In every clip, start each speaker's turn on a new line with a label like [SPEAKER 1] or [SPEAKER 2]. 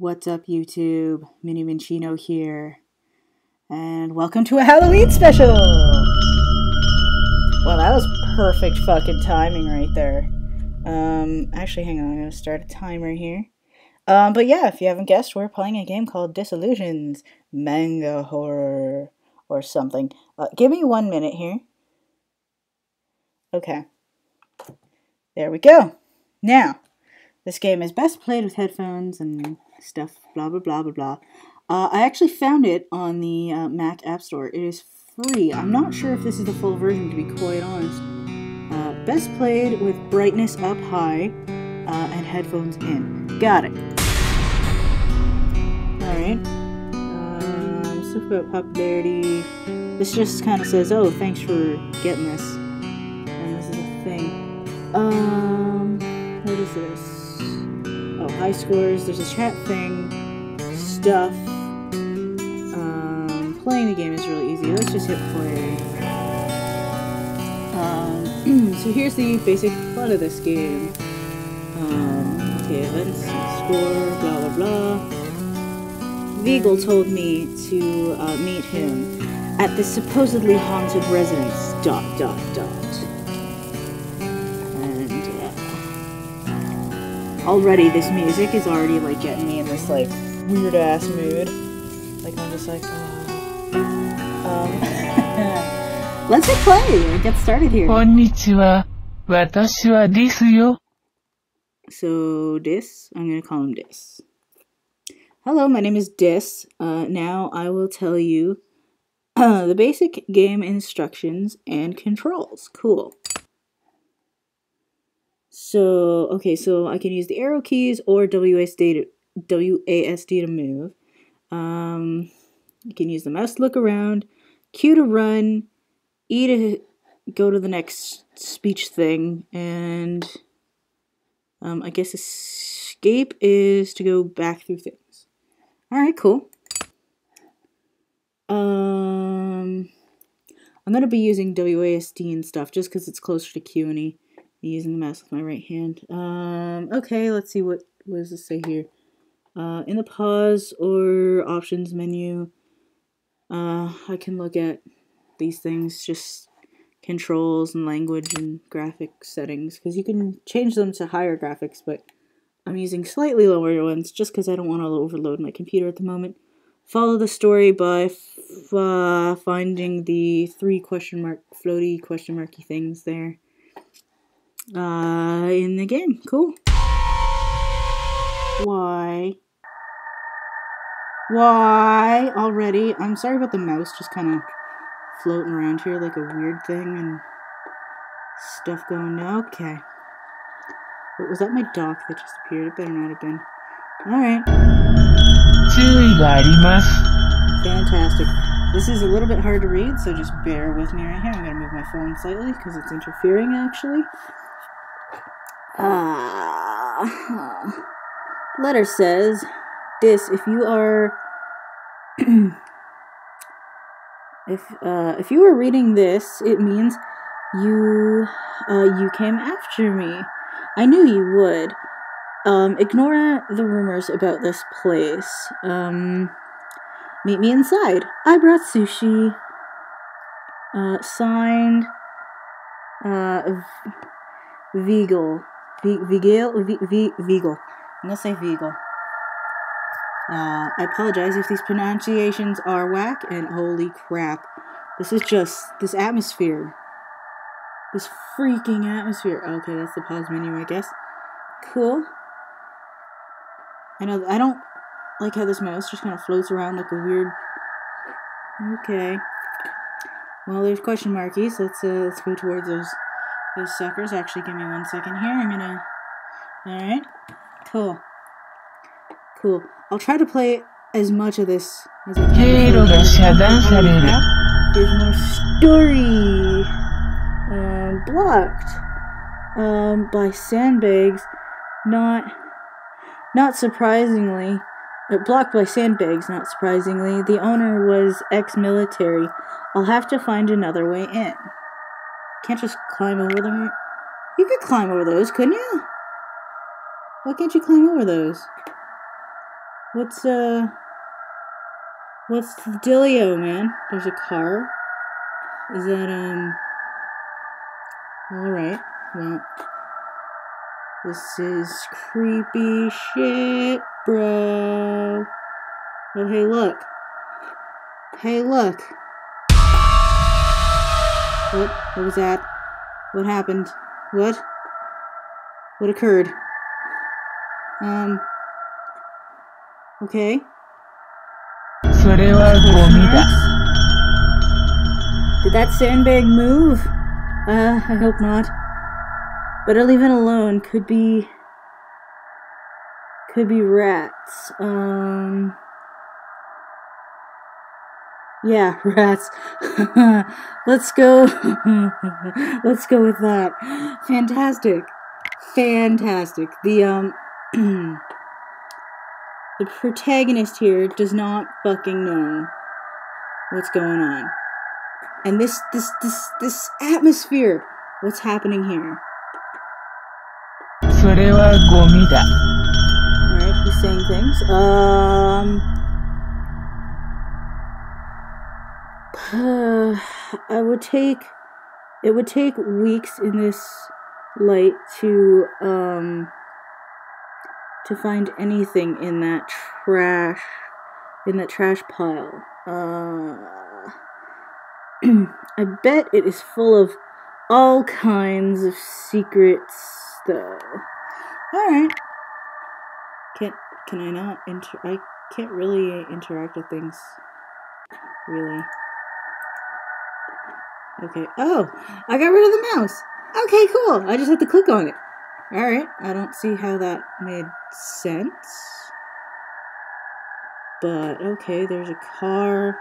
[SPEAKER 1] What's up, YouTube? Minny Minccino here, and welcome to a Halloween special! Well, that was perfect fucking timing right there. Um, actually, hang on, I'm gonna start a timer here. Um, but yeah, if you haven't guessed, we're playing a game called Disillusions Manga Horror or something. Uh, give me one minute here. Okay. There we go. Now, this game is best played with headphones and stuff, blah, blah, blah, blah, blah. Uh, I actually found it on the uh, Mac App Store. It is free. I'm not sure if this is the full version, to be quite honest. Uh, best played with brightness up high uh, and headphones in. Got it. Alright. Um, stuff about popularity. This just kind of says, oh, thanks for getting this. And this is a thing. Um, what is this? High scores. There's a chat thing. Stuff. Um, playing the game is really easy. Let's just hit play. Um, so here's the basic plot of this game. Um, okay, events, score, blah blah blah. Vigal told me to uh, meet him at the supposedly haunted residence. Dot dot dot. already this music is already like getting me in this like weird ass mood. Like I'm just like, oh. um, let's get play and get started here.
[SPEAKER 2] Konnichiwa, watashi wa desu yo.
[SPEAKER 1] So this, I'm gonna call him this. Hello, my name is Dis. Uh, now I will tell you uh, the basic game instructions and controls. Cool. So okay, so I can use the arrow keys or WASD to, WASD to move. Um, you can use the mouse to look around, Q to run, E to go to the next speech thing, and um, I guess escape is to go back through things. Alright, cool. Um, I'm going to be using WASD and stuff just because it's closer to Q and E. Using the mouse with my right hand. Um, okay, let's see what, what does this say here. Uh, in the pause or options menu, uh, I can look at these things, just controls and language and graphic settings because you can change them to higher graphics but I'm using slightly lower ones just because I don't want to overload my computer at the moment. Follow the story by uh, finding the three question mark floaty question marky things there uh, in the game. Cool. Why? Why already? I'm sorry about the mouse just kind of floating around here like a weird thing and stuff going. Okay. What was that? My dock that just appeared. It better not have been. Alright. Fantastic. This is a little bit hard to read, so just bear with me right here. I'm going to move my phone slightly because it's interfering actually. Ah. letter says, This, if you are. if uh, if you are reading this, it means you uh, you came after me. I knew you would. Um, ignore the rumors about this place. Um, meet me inside. I brought sushi. Uh, signed. Uh, v-. V- Vigil? V- v- Vigal. I'm gonna say Vigal. Uh, I apologize if these pronunciations are whack, and holy crap. This is just, this atmosphere. This freaking atmosphere. Okay, that's the pause menu, I guess. Cool. I know, I don't like how this mouse just kind of floats around like a weird. Okay. Well, there's question markies. Let's uh, let's go towards those those suckers. Actually, give me one second here. I'm gonna... Alright. Cool. Cool. I'll try to play as much of this as I can. There's more story. Um, blocked. Um, by sandbags. Not... Not surprisingly, uh, blocked by sandbags, not surprisingly, the owner was ex-military. I'll have to find another way in. Can't just climb over them. You could climb over those, couldn't you? Why can't you climb over those? What's, uh... What's the dealio, man? There's a car. Is that, um... Alright, well... This is creepy shit, bro. Oh, hey, look. Hey, look. What? What was that? What happened? What? What occurred? Um. Okay.
[SPEAKER 2] それはゴミだ。
[SPEAKER 1] Did that sandbag move? Uh, I hope not. But I'll leave it alone. Could be. Could be rats. Um. Yeah, rats. let's go. let's go with that. Fantastic. Fantastic. The um the protagonist here does not fucking know what's going on. And this this this this atmosphere, what's happening here? Alright, he's saying things. Um I would take. It would take weeks in this light to, um. To find anything in that trash. In that trash pile. Uh. I bet it is full of all kinds of secrets, though. Alright. Can can I not inter? I can't really interact with things. Really. Okay. Oh, I got rid of the mouse. Okay, cool. I just had to click on it. All right. I don't see how that made sense. But okay, there's a car.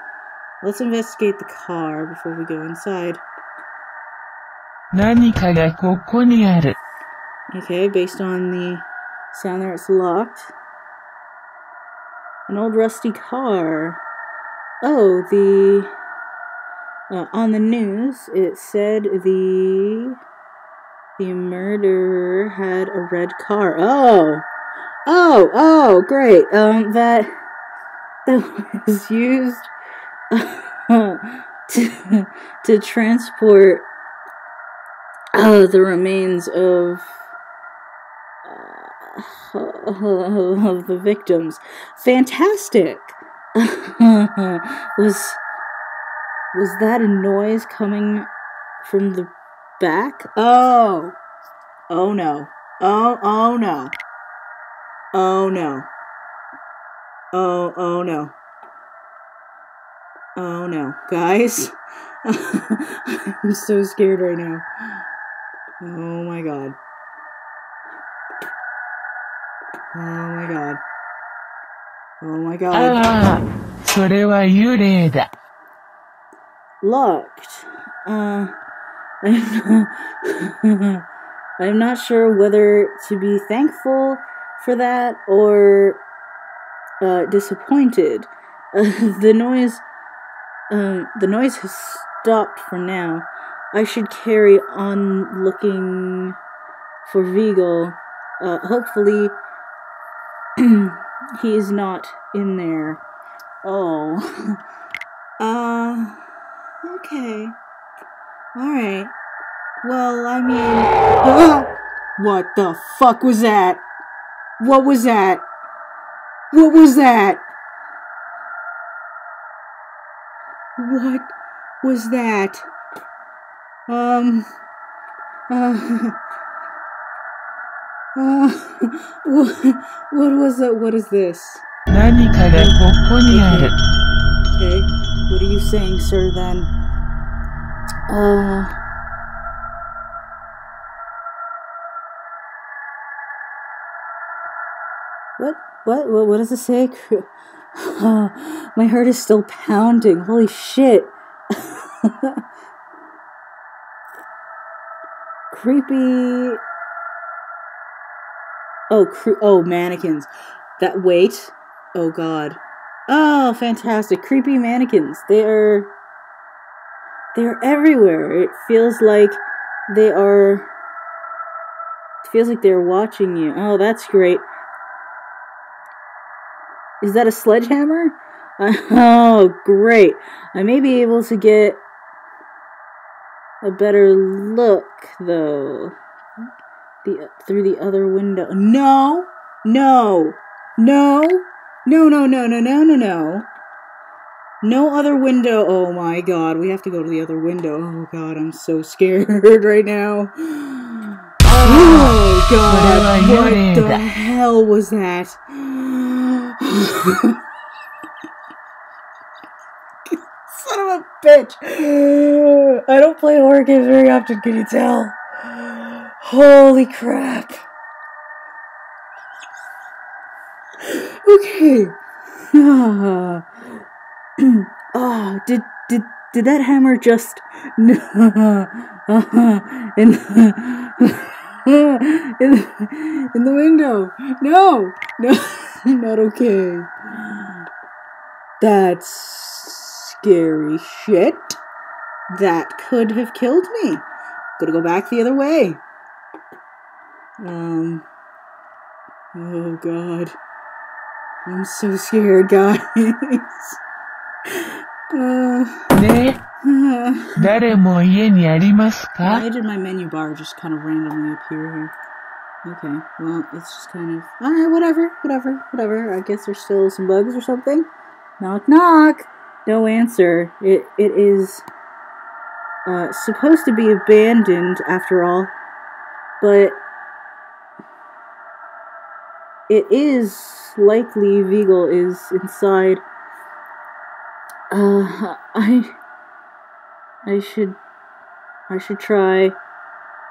[SPEAKER 1] Let's investigate the car before we go inside.
[SPEAKER 2] 何かがここにある。
[SPEAKER 1] Okay, based on the sound there, it's locked. An old rusty car. Oh, the. uh, on the news, it said the. The murderer had a red car. Oh! Oh, oh, great. Um, that. That was used. to, to transport. Uh, the remains of of the victims. Fantastic. was was that a noise coming from the back? Oh. Oh no. Oh oh no. Oh no. Oh oh no. Oh no. Guys, I'm so scared right now. Oh my god. Oh my god. Oh my god.
[SPEAKER 2] ああ、それは幽霊だ。
[SPEAKER 1] Locked. Uh, I'm, not sure whether to be thankful for that or uh, disappointed. Uh, the noise, um, the noise has stopped for now. I should carry on looking for Vigal. Uh, hopefully, he is not in there. Oh. uh, Okay. Alright. Well, I mean... What the fuck was that? What was that? What was that? What was that? Um... Uh... Uh, what, what was that? What is this? Okay, what are you saying, sir, then? Uh. What? What? What, what does it say? My heart is still pounding. Holy shit. Creepy. Oh, cre- oh, mannequins. That wait. Oh god. Oh, fantastic. Creepy mannequins. They are they're everywhere. It feels like they are. It feels like they're watching you. Oh, that's great. Is that a sledgehammer? oh, great. I may be able to get a better look, though. The, through the other window. No! No! No! No, no, no, no, no, no, no. No other window. Oh my god, we have to go to the other window. Oh god, I'm so scared right now. Oh, oh god, what the hell was that? Son of a bitch. I don't play horror games very often, can you tell? Holy crap. Okay. Ah. oh, did did did that hammer just in the, in in the window? No, no, not okay. That's scary shit. That could have killed me. Gotta go back the other way. Um. Oh god. I'm so scared, guys. Uh,
[SPEAKER 2] ね
[SPEAKER 1] uh,
[SPEAKER 2] 誰も家にありますか
[SPEAKER 1] why did my menu bar just kind of randomly appear here? Okay, well, it's just kind of. Alright, whatever, whatever, whatever. I guess there's still some bugs or something. Knock, knock! No answer. It It is uh, supposed to be abandoned, after all. But. It is likely Vigal is inside. uh, I. I should. I should try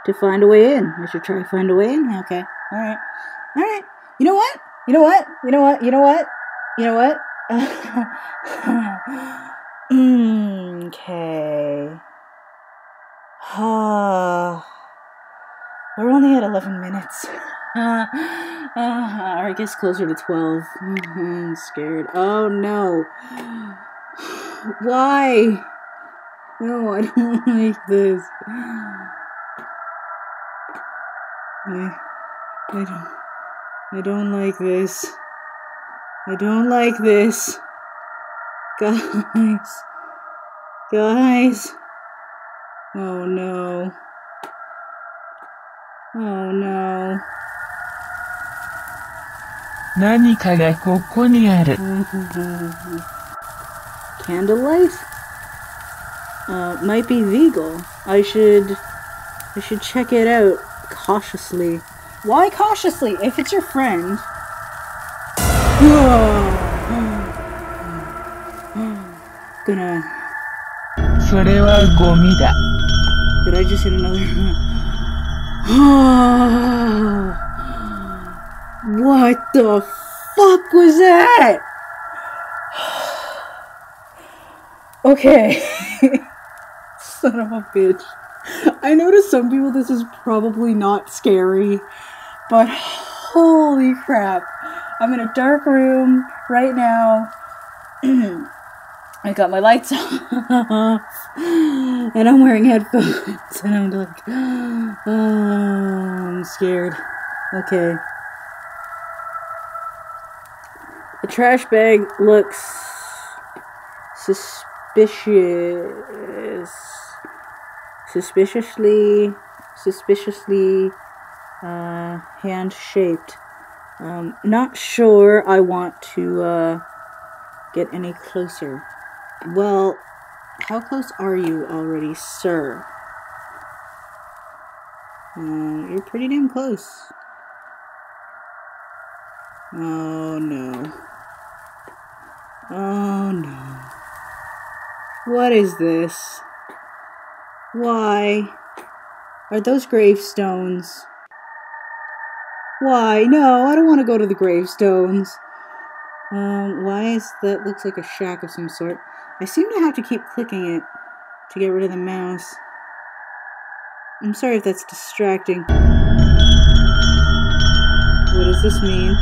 [SPEAKER 1] to find a way in. I should try to find a way in. Okay. All right. All right. You know what? You know what? You know what? You know what? You know what? okay. We're only at 11 minutes. Uh, uh, or I guess closer to 12. I'm scared. Oh no. Why? No, I don't like this. I, I don't. I don't like this. I don't like this. Guys. Guys. Oh no. Oh no.
[SPEAKER 2] 何かがここにある。
[SPEAKER 1] Candlelight? Uh, might be legal. I should... I should check it out cautiously. Why cautiously? If it's your friend... Gonna... Did I just hit another... what the fuck was that? Okay. Son of a bitch. I know to some people this is probably not scary, but holy crap. I'm in a dark room right now. I got my lights off, and I'm wearing headphones, and I'm like, oh, I'm scared. Okay. The trash bag looks suspicious. Suspiciously, suspiciously uh, hand shaped. Um, not sure I want to uh, get any closer. Well, how close are you already, sir? Uh, you're pretty damn close. Oh no. Oh no. What is this? Why? Are those gravestones? Why? No, I don't want to go to the gravestones. Um, why is that? Looks like a shack of some sort. I seem to have to keep clicking it to get rid of the mouse. I'm sorry if that's distracting. What does this mean?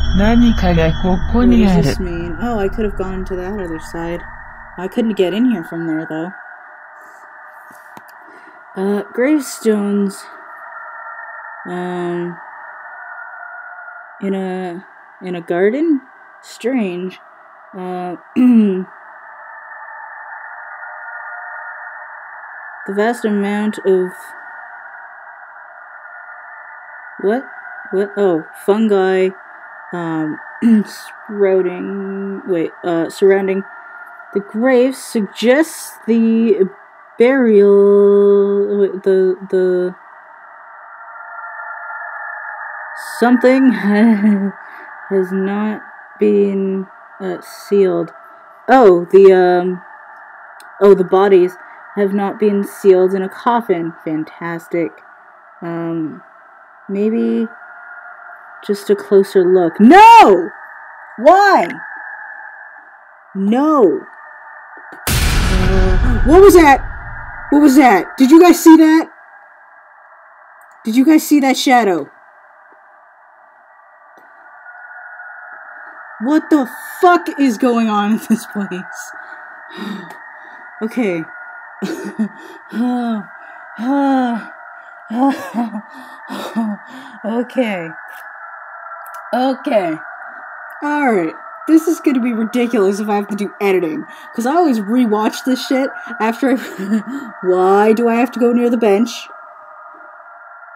[SPEAKER 1] What does this mean? Oh, I could have gone to that other side. I couldn't get in here from there though. Uh, gravestones. Um, in a in a garden. Strange. Uh, the vast amount of what what oh fungi um sprouting wait uh surrounding the grave suggests the burial the the something has not been uh, sealed oh the um oh the bodies have not been sealed in a coffin. Fantastic. Um, maybe just a closer look. No! Why? No. What was that? What was that? Did you guys see that? Did you guys see that shadow? What the fuck is going on in this place? okay. okay. Okay. Alright this is gonna be ridiculous if I have to do editing. Because I always rewatch this shit after I. Why do I have to go near the bench?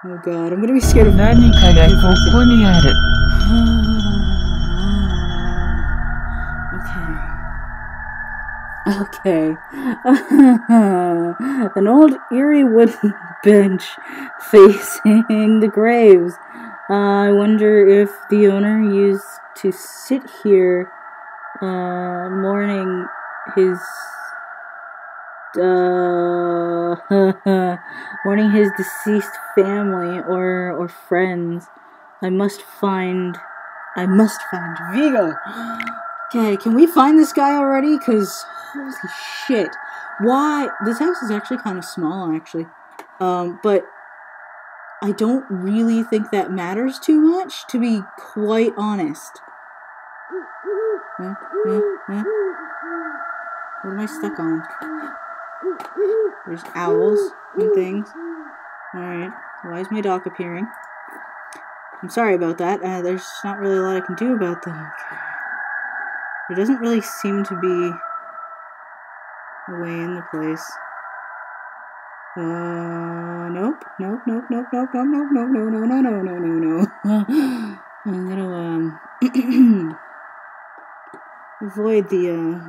[SPEAKER 1] Oh god, I'm gonna be scared of. okay. An old eerie wooden bench facing the graves. Uh, I wonder if the owner used to sit here, uh, mourning his, uh, mourning his deceased family or, or friends. I must find, I must find Vigo. Okay, can we find this guy already? Because, holy shit. Why? This house is actually kind of small, actually. Um, but I don't really think that matters too much, to be quite honest. Huh? Huh? Huh? What am I stuck on? There's owls and things. Alright. Why is my dock appearing? I'm sorry about that. Uh, there's not really a lot I can do about that. There doesn't really seem to be a way in the place. Uh, nope, nope, nope, nope, nope, nope, nope, nope, no, no, no, no, no, no, no. I'm gonna, um, avoid the, uh,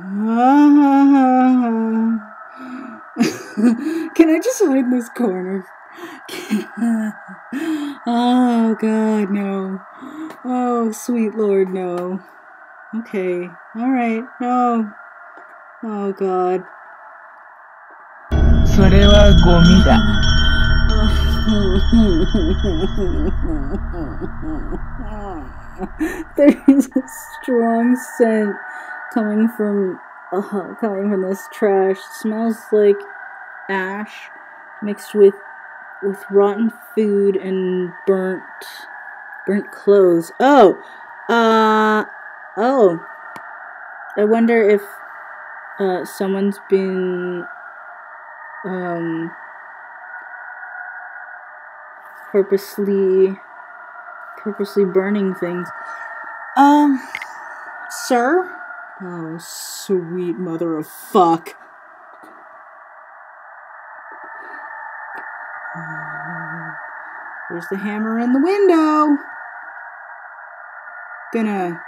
[SPEAKER 1] can I just hide in this corner? oh, God, no. Oh, sweet Lord, no. Okay. Alright. No. Oh god.
[SPEAKER 2] それはゴミだ。
[SPEAKER 1] there is a strong scent coming from uh, coming from this trash. smells like ash mixed with with rotten food and burnt burnt clothes. Oh. Uh Oh. I wonder if uh, someone's been um, purposely purposely burning things. Um, sir? Oh, sweet mother of fuck. There's the hammer in the window. Gonna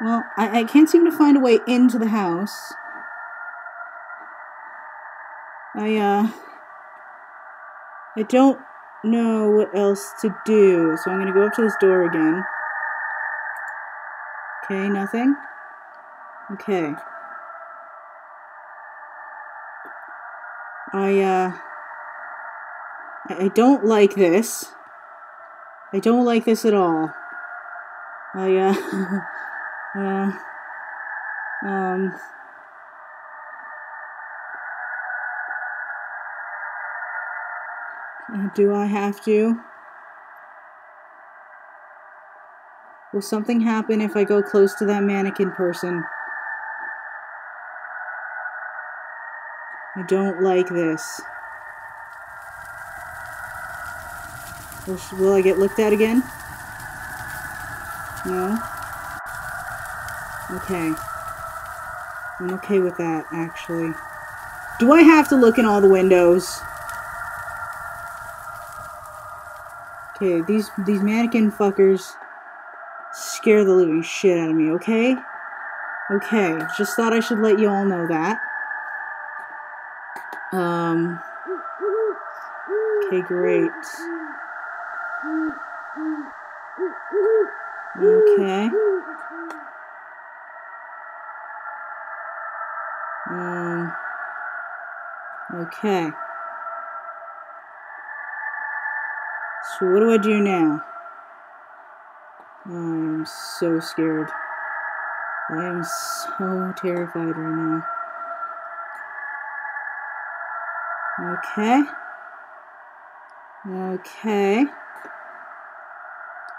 [SPEAKER 1] Well, I, I can't seem to find a way into the house. I, uh... I don't know what else to do, so I'm gonna go up to this door again. Okay, nothing. Okay. I, uh... I, I don't like this. I don't like this at all. I, uh... Uh, um, do I have to? Will something happen if I go close to that mannequin person? I don't like this. Will, I get looked at again? No? Okay. I'm okay with that, actually. Do I have to look in all the windows? Okay, these these mannequin fuckers scare the living shit out of me, okay? Okay, just thought I should let you all know that. Um Okay, great. Okay. Um, okay. So what do I do now? I'm so scared. I am so terrified right now. Okay. Okay.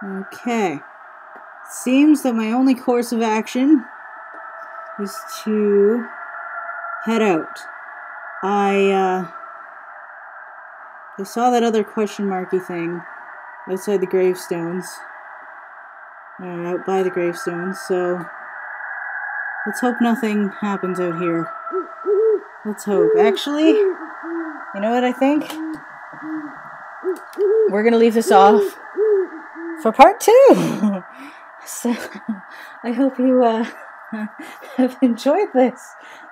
[SPEAKER 1] Okay. Seems that my only course of action is to head out. I, uh, I saw that other question marky thing outside the gravestones. Or out by the gravestones, so let's hope nothing happens out here. Let's hope. Actually, you know what I think? We're gonna leave this off for part two. so I hope you uh, have enjoyed this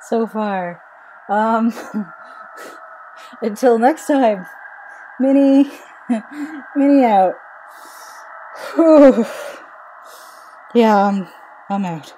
[SPEAKER 1] so far. Um, until next time, Minny, Minny out. Whew. Yeah, I'm, I'm out.